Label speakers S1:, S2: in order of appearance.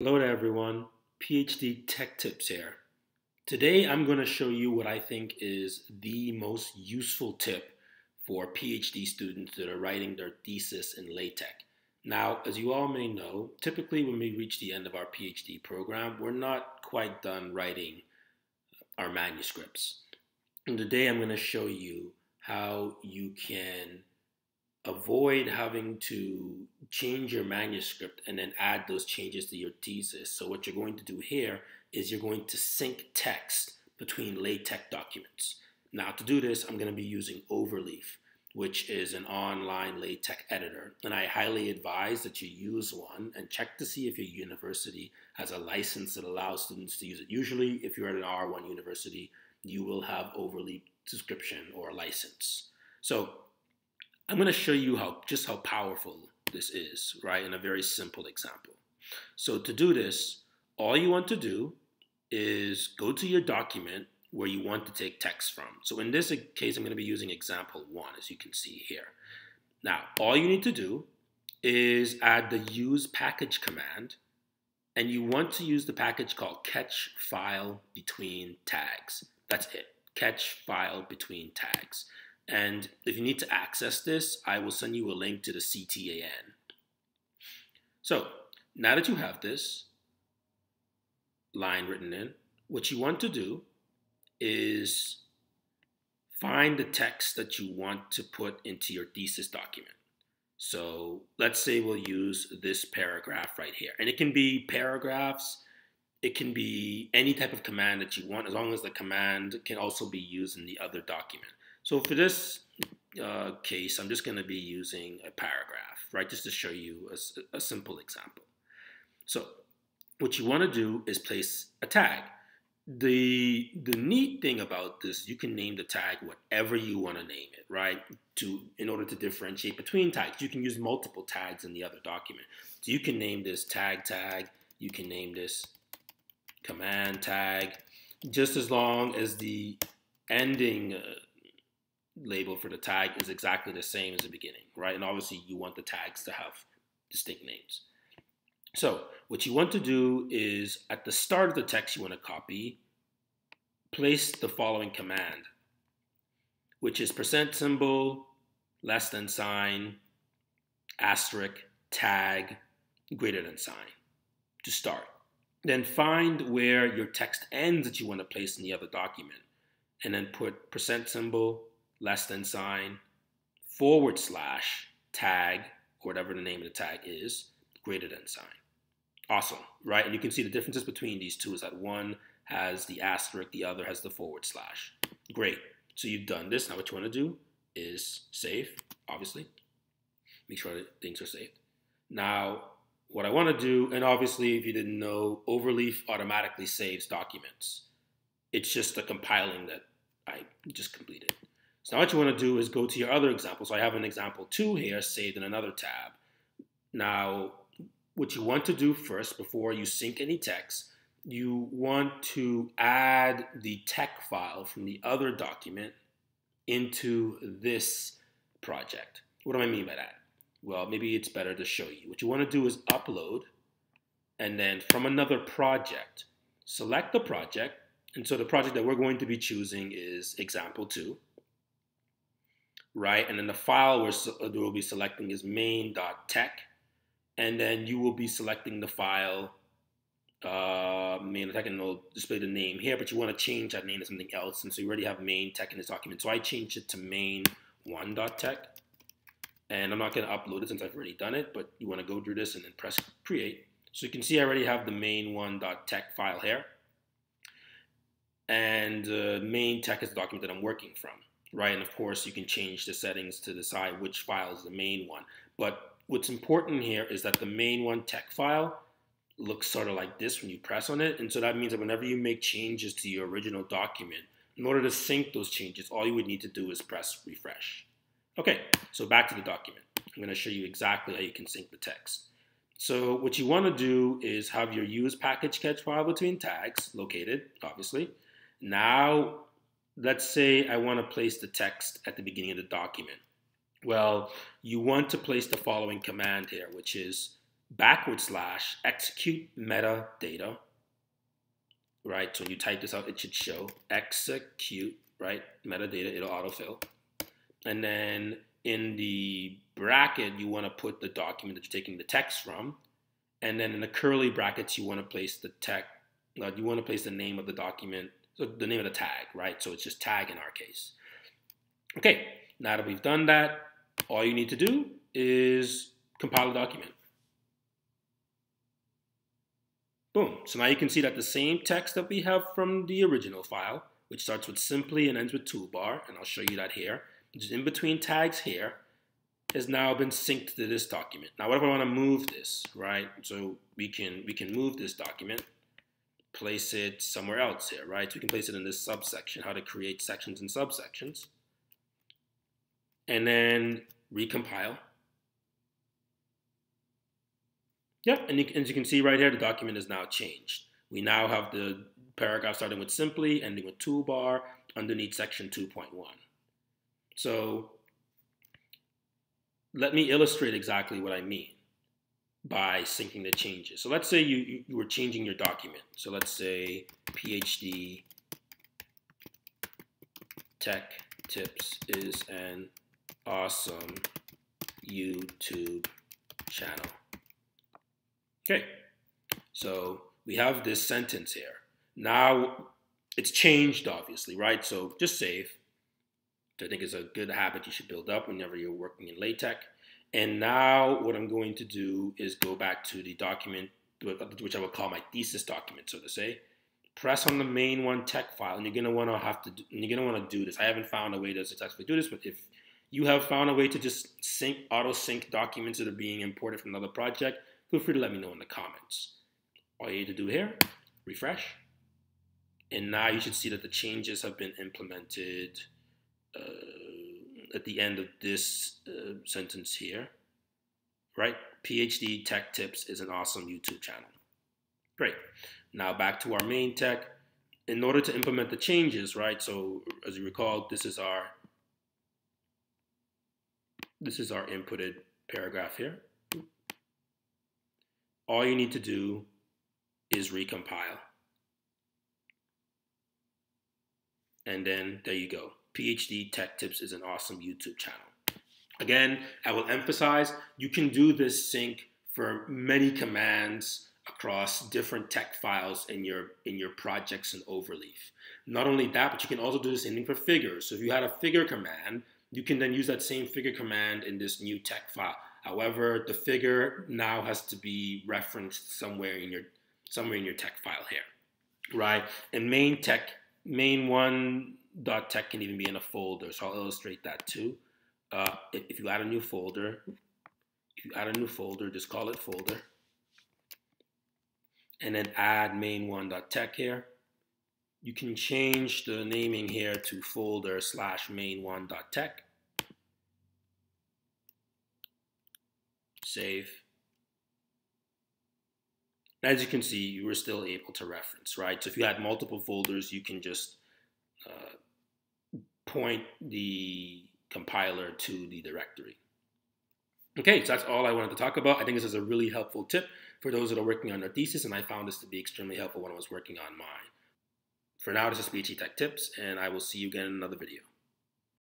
S1: Hello to everyone, PhD Tech Tips here. Today I'm going to show you what I think is the most useful tip for PhD students that are writing their thesis in LaTeX. Now, as you all may know, typically when we reach the end of our PhD program, we're not quite done writing our manuscripts. And today I'm going to show you how you can avoid having to change your manuscript and then add those changes to your thesis. So what you're going to do here is you're going to sync text between LaTeX documents. Now to do this, I'm going to be using Overleaf, which is an online LaTeX editor. And I highly advise that you use one and check to see if your university has a license that allows students to use it. Usually, if you're at an R1 university, you will have Overleaf subscription or license. So I'm going to show you how just how powerful this is, right, in a very simple example. So to do this, all you want to do is go to your document where you want to take text from. So in this case, I'm going to be using example one, as you can see here. Now, all you need to do is add the use package command, and you want to use the package called catch file between tags. That's it, catch file between tags. And if you need to access this, I will send you a link to the CTAN. So now that you have this line written in, what you want to do is find the text that you want to put into your thesis document. So let's say we'll use this paragraph right here. And it can be paragraphs, it can be any type of command that you want, as long as the command can also be used in the other document. So for this uh, case, I'm just going to be using a paragraph, right, just to show you a, a simple example. So what you want to do is place a tag. The, the neat thing about this, you can name the tag whatever you want to name it, right? To in order to differentiate between tags, you can use multiple tags in the other document. So you can name this tag tag, you can name this command tag, just as long as the ending uh, label for the tag is exactly the same as the beginning, right? And obviously you want the tags to have distinct names. So what you want to do is at the start of the text you want to copy, place the following command, which is percent symbol, less than sign, asterisk, tag, greater than sign to start. Then find where your text ends that you want to place in the other document. And then put percent symbol, less than sign, forward slash, tag, or whatever the name of the tag is, greater than sign. Awesome, right? And you can see the differences between these two is that one has the asterisk, the other has the forward slash. Great. So you've done this. Now what you want to do is save, obviously. Make sure that things are saved. Now, what I want to do, and obviously if you didn't know, Overleaf automatically saves documents. It's just the compiling that I just completed. So now what you want to do is go to your other example. So I have an example two here saved in another tab. Now, what you want to do first before you sync any text, you want to add the tech file from the other document into this project. What do I mean by that? Well, maybe it's better to show you. What you want to do is upload, and then from another project, select the project. And so the project that we're going to be choosing is example two right? And then the file we're, uh, we'll be selecting is main.tex, and then you will be selecting the file uh, main.tex, and it'll display the name here, but you want to change that name to something else, and so you already have main.tex in this document. So I changed it to main1.tex, and I'm not going to upload it since I've already done it, but you want to go through this and then press create. So you can see I already have the main1.tex file here, and uh, main.tex is the document that I'm working from right? And of course, you can change the settings to decide which file is the main one. But what's important here is that the main one text file looks sort of like this when you press on it. And so that means that whenever you make changes to your original document, in order to sync those changes, all you would need to do is press refresh. Okay, so back to the document. I'm going to show you exactly how you can sync the text. So what you want to do is have your use package catch file between tags located, obviously. Now let's say I want to place the text at the beginning of the document. Well, you want to place the following command here, which is backward slash execute metadata, right? So when you type this out, it should show execute, right? Metadata, it'll autofill. And then in the bracket, you want to put the document that you're taking the text from. And then in the curly brackets, you want to place the text, uh, you want to place the name of the document, the name of the tag, right? So it's just tag in our case. Okay, now that we've done that, all you need to do is compile a document. Boom. So now you can see that the same text that we have from the original file, which starts with simply and ends with toolbar, and I'll show you that here, in between tags here, has now been synced to this document. Now, what if I want to move this, right? So we can we can move this document, place it somewhere else here, right? We can place it in this subsection, how to create sections and subsections, and then recompile. Yep, and you, as you can see right here, the document is now changed. We now have the paragraph starting with simply, ending with toolbar, underneath section 2.1. So let me illustrate exactly what I mean by syncing the changes. So let's say you, you were changing your document. So let's say PhD Tech Tips is an awesome YouTube channel. Okay, so we have this sentence here. Now it's changed, obviously, right? So just save. I think is a good habit you should build up whenever you're working in LaTeX. And now what I'm going to do is go back to the document, which I would call my thesis document, so to say. Press on the main one tech file, and you're gonna want to have to, you're gonna want to do this. I haven't found a way to successfully do this, but if you have found a way to just sync, auto sync documents that are being imported from another project, feel free to let me know in the comments. All you need to do here, refresh. And now you should see that the changes have been implemented uh, at the end of this uh, sentence here, right? PhD Tech Tips is an awesome YouTube channel. Great. Now back to our main tech. In order to implement the changes, right? So as you recall, this is our this is our inputted paragraph here all you need to do is recompile. And then there you go. PhD Tech Tips is an awesome YouTube channel. Again, I will emphasize you can do this sync for many commands across different tech files in your in your projects and Overleaf. Not only that, but you can also do the same thing for figures. So if you had a figure command, you can then use that same figure command in this new tech file. However, the figure now has to be referenced somewhere in your somewhere in your tech file here, right? And main tech main one dot tech can even be in a folder, so I'll illustrate that too. Uh, if, you add a new folder, if you add a new folder, just call it folder, and then add main one dot tech here. You can change the naming here to folder slash main one dot tech save. As you can see, you were still able to reference, right? So if you had multiple folders, you can just point the compiler to the directory. Okay, so that's all I wanted to talk about. I think this is a really helpful tip for those that are working on their thesis, and I found this to be extremely helpful when I was working on mine. For now, this is PhD Tech Tips, and I will see you again in another video.